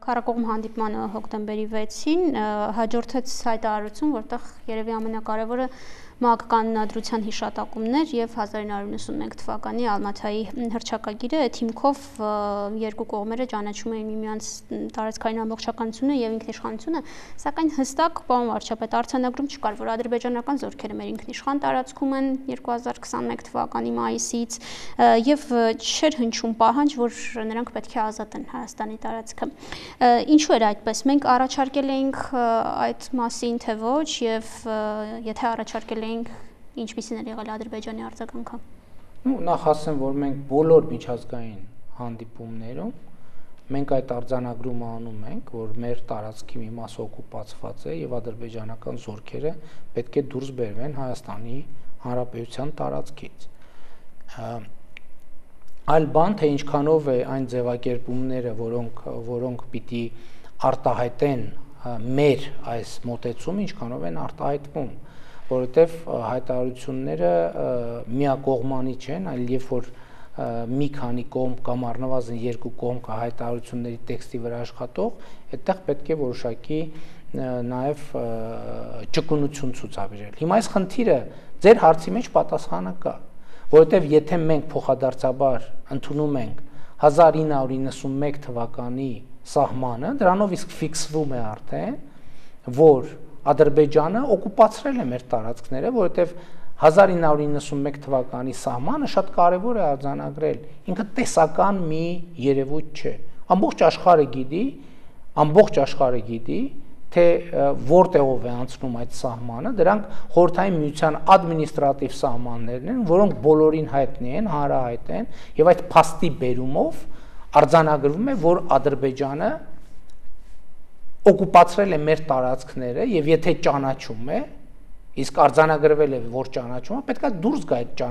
Քարակողմ հանդիպմանը հոկտեմբերի 6-ին հաջորդեց հայտարարություն, որտեղ երևի ամենակարևորը ՄԱԿ կանոնադրության հիշատակումներ եւ 1991 թվականի Ալմաթայի հրճակագիրը այդ հիմքով երկու կողմերը ճանաչում էին միմյանց տարածքային ամբողջականությունը եւ ինքնիշխանությունը, սակայն հստակ պարոն վարչապետ արձանագրում չկար, որ ադրբեջանական զորքերը մեր ինքնիշխան տարածքում են 2021 թվականի մայիսից եւ չէր հնչում պահանջ, որ նրանք պետք է ազատեն Հայաստանի տարածքը։ Ինչու էր այդպես։ Մենք առաջարկել էինք այդ մասին թե ոչ եւ եթե առաջարկել էինք ինչպիսին էր եղել Ադրբեջանի արձագանքը։ Ну, նախ ասեմ, որ մենք բոլոր միջազգային հանդիպումներում մենք այդ արձանագրումը անում ենք, որ մեր տարածքի մի մասը օկուպացված է եւ ադրբեջանական զորքերը պետք է դուրս բերվեն Հայաստանի Հանրապետության տարածքից այլ բան թե ինչքանով է այն ձևակերպումները, որոնք որոնք պիտի արտահայտեն մեր այս մոտեցումը, ինչքանով են արտահայտվում, որովհետև հայտարարությունները միակողմանի չեն, այլ երբ որ մի քանի կողմ կամ առնվազն երկու կողմ կա հայտարարությունների տեքստի վրա աշխատող, այդտեղ պետք է որոշակի նաև ճկունություն ցուցաբերել։ Հիմա այս խնդիրը ձեր հարցի մեջ պատասխանը կա որովհետև եթե մենք փոխադարձաբար ընդունում ենք 1991 թվականի սահմանը, դրանով իսկ ֆիքսվում է արդեն, որ Ադրբեջանը օկուպացրել է մեր տարածքները, որովհետև 1991 թվականի սահմանը շատ կարևոր է արձանագրել։ Ինքը տեսական մի երևույթ չէ։ Ամբողջ աշխարհը գիտի, ամբողջ աշխարհը գիտի, թե որտեղով է անցնում այդ սահմանը, դրանք խորհրդային միության ադմինիստրատիվ սահմաններն են, որոնք բոլորին հայտնի են, հանրահայտ են, եւ այդ փաստի բերումով արձանագրվում է, որ Ադրբեջանը օկուպացրել է մեր տարածքները եւ եթե ճանաչում է, իսկ արձանագրվել է որ ճանաչումը պետքա դուրս գա այդ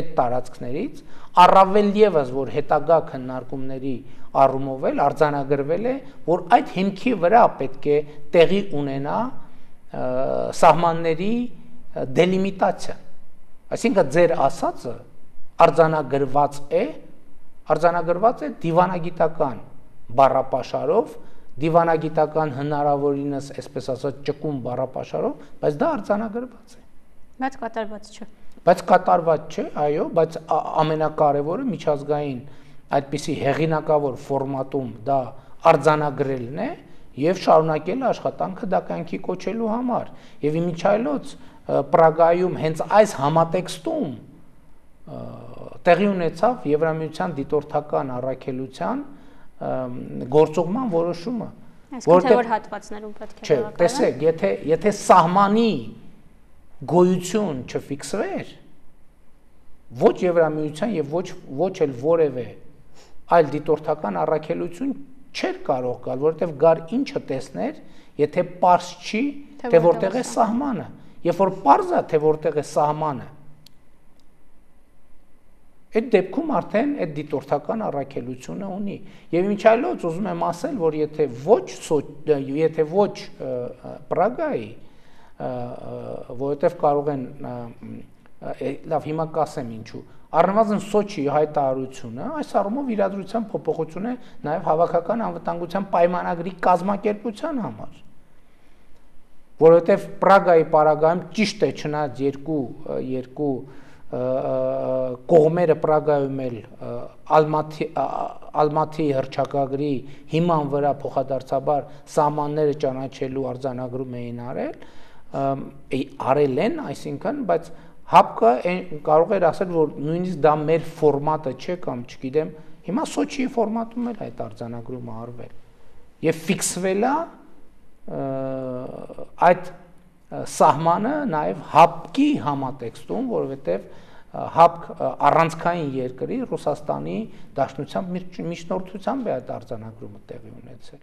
այդ տարածքներից առավել եւս որ հետագա քննարկումների առումով էլ արձանագրվել է որ այդ հիմքի վրա պետք է տեղի ունենա սահմանների դելիմիտացիա այսինքն ձեր ասածը արձանագրված է արձանագրված է դիվանագիտական բառապաշարով դիվանագիտական հնարավորինս, այսպես ասած, ճկուն բառապաշարով, բայց դա արձանագրված է։ Բայց կատարված չէ։ Բայց կատարված չէ, այո, բայց ամենակարևորը միջազգային այդպիսի հեղինակավոր ֆորմատում դա արձանագրելն է եւ շարունակել աշխատանքը դա կյանքի կոչելու համար։ Եվ իմիջայլոց Պրագայում հենց այս համատեքստում տեղի ունեցավ Եվրամիության դիտորդական առաքելության գործողման որոշումը որտեղ որ հատվածներում պետք է Չէ, տեսեք, եթե եթե սահմանի գոյություն չֆիքսվեր ոչ Եվրամիության եւ ոչ ոչ էլ որևէ այլ դիտորդական առաքելություն չէր կարող գալ, որովհետեւ գար ինչը տեսներ, եթե པարս չի, թե որտեղ է սահմանը։ Երբ որ པարզ է, թե որտեղ է սահմանը, Այդ դեպքում արդեն այդ դիտորդական առաքելությունը ունի։ Եվ ինչ այլոց ուզում եմ ասել, որ եթե ոչ եթե ոչ Պրագայի, որովհետև կարող են լավ հիմա կասեմ ինչու առնվազն Սոչի հայտարարությունը այս առումով իրադրության փոփոխություն է նաև հավաքական անվտանգության պայմանագրի կազմակերպության համար որովհետև Պրագայի պարագայում ճիշտ է չնայած երկու երկու կողմերը Պրագայում էլ Ալմաթի Ալմաթի հրճակագրի հիման վրա փոխադարձաբար սահմանները ճանաչելու արձանագրում էին արել, արել են, այսինքն, բայց հապկը կարող էր ասել, որ նույնիսկ դա մեր ֆորմատը չէ կամ չգիտեմ, հիմա Սոչիի ֆորմատում էլ այդ արձանագրումը արվել։ Եվ ֆիքսվել է այդ սահմանը նաև հապկի համատեքստում, որովհետև հապկ առանցքային երկրի Ռուսաստանի Դաշնության միջնորդությամբ է այդ արձանագրումը տեղի ունեցել։